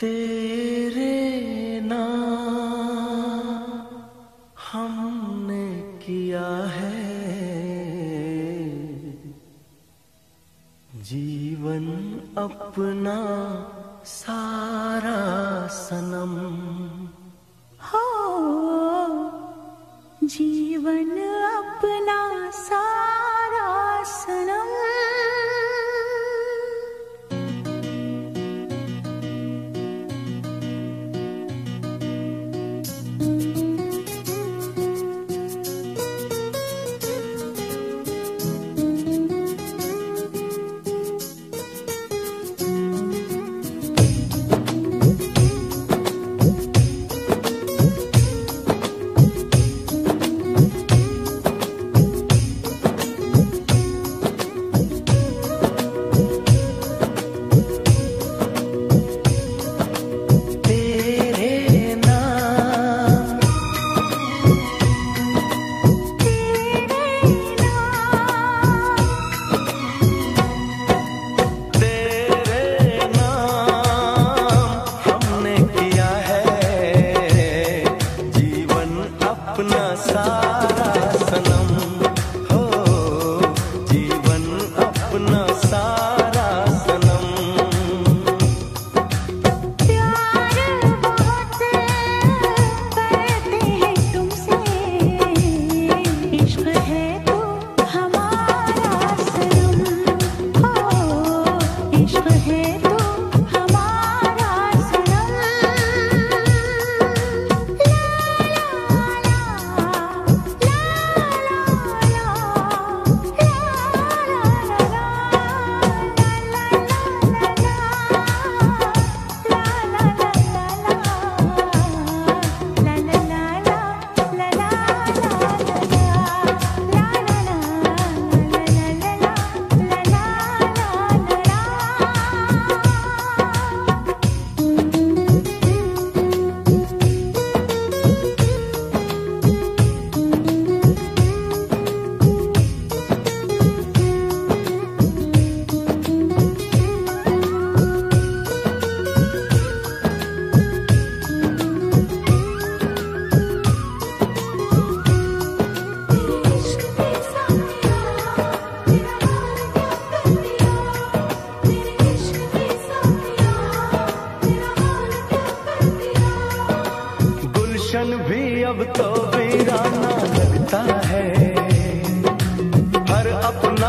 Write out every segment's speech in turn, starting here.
तेरे नाम हमने किया है। जीवन अपना सारा सनम। हो जीवन अपना सारा strange. गुलशन भी अब तो वीराना लगता है। हर अपना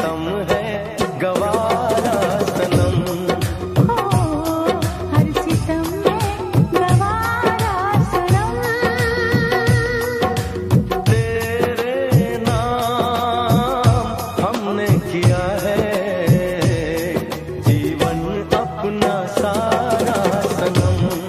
सितम है गवारा सनम। नाम हमने किया है। जीवन अपना सारा सनम।